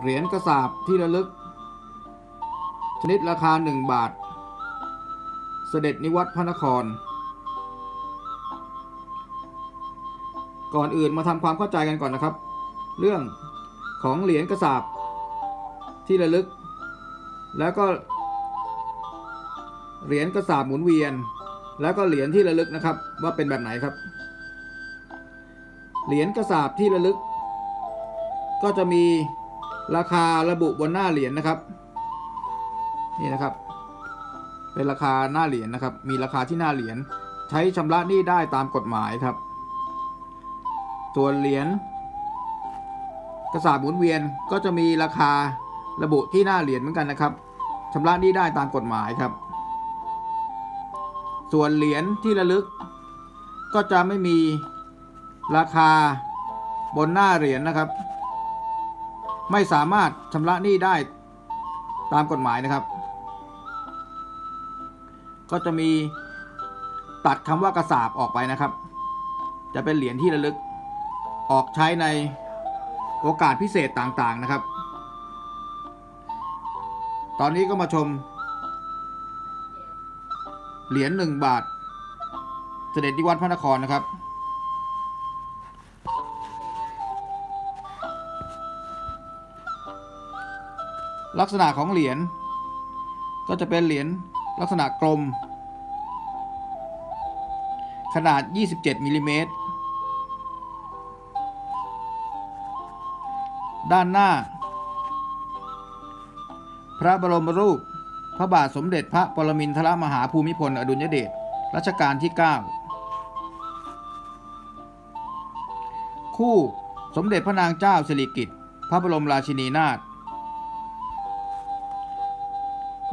เหรียญกระสาบที่ระลึก ชนิดราคา 1 บาท เสด็จนิวัตพระนคร ก่อนอื่นมาทำความเข้าใจกันก่อนนะครับ เรื่องของเหรียญกระสาบที่ระลึก แล้วก็ เหรียญกระสาบหมุนเวียน แล้วก็เหรียญที่ระลึกนะครับ ว่าเป็นแบบไหนครับ เหรียญกระสาบที่ระลึก ก็จะมี ราคาระบุบนหน้าเหรียญนะครับ นี่นะครับ เป็นราคาหน้าเหรียญนะครับ มีราคาที่หน้าเหรียญใช้ชำระหนี้ได้ตามกฎหมายครับส่วนเหรียญกระสาบหมุนเวียนก็จะมีราคาระบุที่หน้าเหรียญเหมือนกันนะครับชำระหนี้ได้ตามกฎหมายครับ ส่วนเหรียญที่ระลึก ก็จะไม่มีราคาบนหน้าเหรียญนะครับ ไม่สามารถชำระหนี้ได้ตามกฎหมายนะครับ ก็จะมีตัดคำว่ากระสาบออกไปนะครับ จะเป็นเหรียญที่ระลึกออกใช้ในโอกาสพิเศษต่างๆนะครับ ตอนนี้ก็มาชม เหรียญหนึ่งบาท เสด็จนิวัฒน์พระนครนะครับ ลักษณะของเหรียญก็จะเป็นเหรียญลักษณะกลม ขนาด 27มิลลิเมตรด้านหน้า พระบรมรูป พระบาทสมเด็จพระปรมินทรมหาภูมิพล อดุลยเดชรัชกาลที่ 9 คู่สมเด็จพระนางเจ้าสิริกิติ์พระบรมราชินีนาถ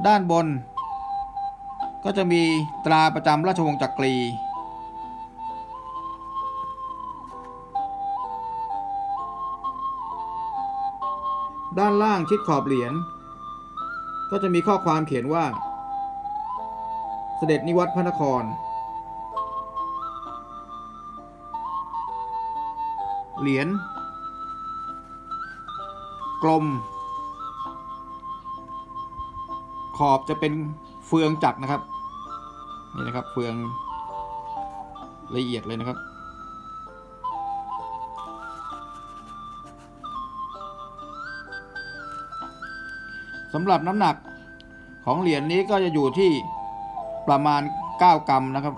ด้านบน ก็จะมีตราประจำราชวงศ์จักรีด้านล่างชิดขอบเหรียญ ก็จะมีข้อความเขียนว่า เสด็จนิวัตพระนคร เหรียญกลม อบจะเป็นเฟืองจักรนะครับ นี่นะครับเฟืองละเอียดเลยนะครับ สำหรับน้ำหนักของเหรียญนี้ก็จะอยู่ที่ประมาณ 9 กรัมนะครับ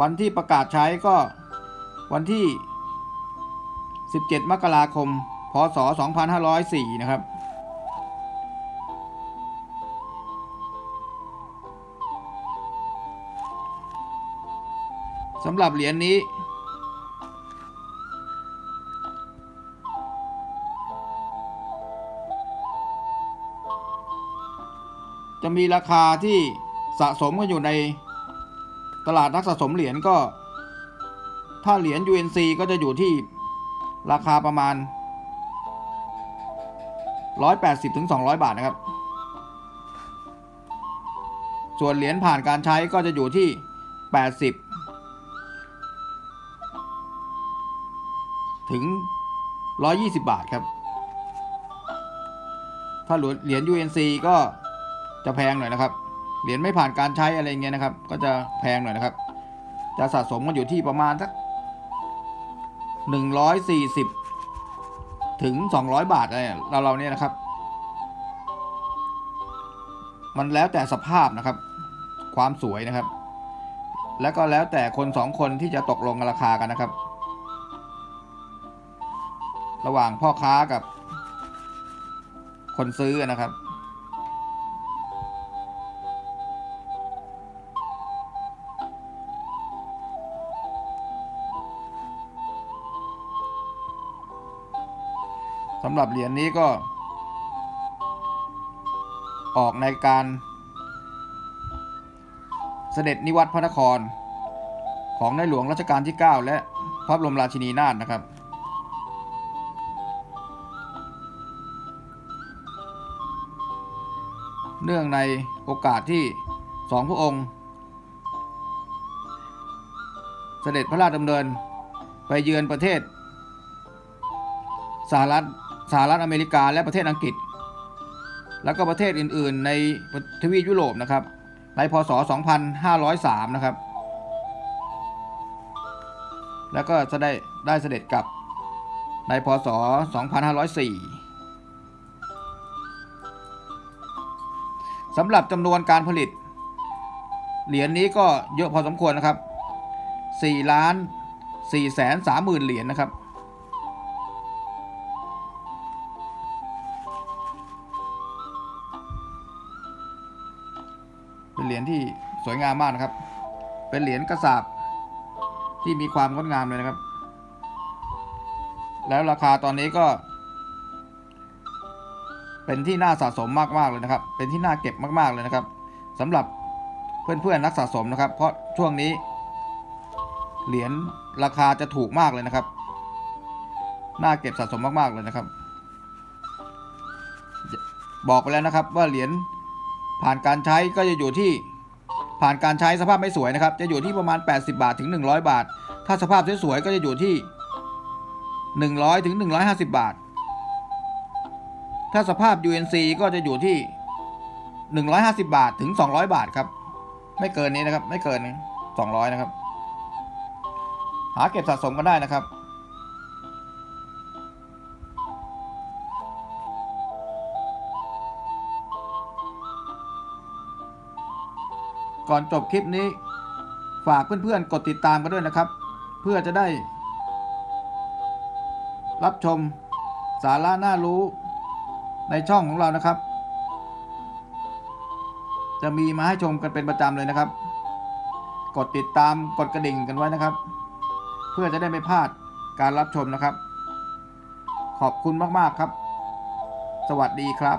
วันที่ประกาศใช้ก็วันที่ 17 มกราคม พศ 2504 นะครับ สำหรับเหรียญนี้ จะมีราคาที่สะสมกันอยู่ในตลาดนักสะสมเหรียญก็ ถ้าเหรียญ UNC ก็จะอยู่ที่ ราคาประมาณ 180ถึง200บาทนะครับ ส่วนเหรียญผ่านการใช้ก็จะอยู่ที่ 80 ถึง 120 บาทครับ ถ้าเหรียญ UNC ก็จะแพงหน่อยนะครับ เหรียญไม่ผ่านการใช้อะไรเงี้ยนะครับ ก็จะแพงหน่อยนะครับ จะสะสมกันอยู่ที่ประมาณสัก หนึ่งร้อยสี่สิบถึงสองร้อยบาทอะไรเราเราเนี่ยนะครับ มันแล้วแต่สภาพนะครับ ความสวยนะครับ แล้วก็แล้วแต่คนสองคนที่จะตกลงราคากันนะครับ ระหว่างพ่อค้ากับคนซื้อนะครับ สำหรับเหรียญนี้ก็ ออกในการ เสด็จนิวัตรพระนคร ของในหลวงรัชกาลที่ 9 และพระบรมราชินีนาถนะครับ เนื่องในโอกาสที่สองพระองค์ เสด็จพระราชดำเนินไปเยือนประเทศสหรัฐ สหรัฐอเมริกาและประเทศอังกฤษ แล้วก็ประเทศอื่น ๆ ในทวีปยุโรปนะครับ ในพศ 2503 นะครับ แล้วก็จะได้ได้เสด็จกลับในพศ 2504 สำหรับจำนวนการผลิต เหรียญนี้ก็เยอะพอสมควรนะครับ4ล้าน4แสน3หมื่นเหรียญนะครับ เป็นเหรียญที่สวยงามมากนะครับ เป็นเหรียญกระสาบที่มีความงดงามเลยนะครับ แล้วราคาตอนนี้ก็ เป็นที่น่าสะสมมากๆเลยนะครับ เป็นที่น่าเก็บมากๆเลยนะครับสำหรับเพื่อนๆนักสะสมนะครับ เพราะช่วงนี้ เหรียญราคาจะถูกมากเลยนะครับ น่าเก็บสะสมมากๆเลยนะครับ บอกไปแล้วนะครับว่าเหรียญ ผ่านการใช้ก็จะอยู่ที่ผ่านการใช้สภาพไม่สวยนะครับ จะอยู่ที่ประมาณ 80 บาทถึง 100 บาท ถ้าสภาพสวยๆก็จะอยู่ที่ 100ถึง150 บาท ถ้าสภาพ UNC ก็จะอยู่ที่ 150 บาทถึง 200 บาทครับ ไม่เกินนี้นะครับ ไม่เกิน 200 นะครับ หาเก็บสะสมกันได้นะครับ ก่อนจบคลิปนี้ ฝากเพื่อนๆกดติดตามกันด้วยนะครับ เพื่อจะได้ รับชมสาระน่ารู้ในช่องของเรานะครับ จะมีมาให้ชมกันเป็นประจำเลยนะครับ กดติดตามกดกระดิ่งกันไว้นะครับ เพื่อจะได้ไม่พลาดการรับชมนะครับ ขอบคุณมากๆครับ สวัสดีครับ